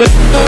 with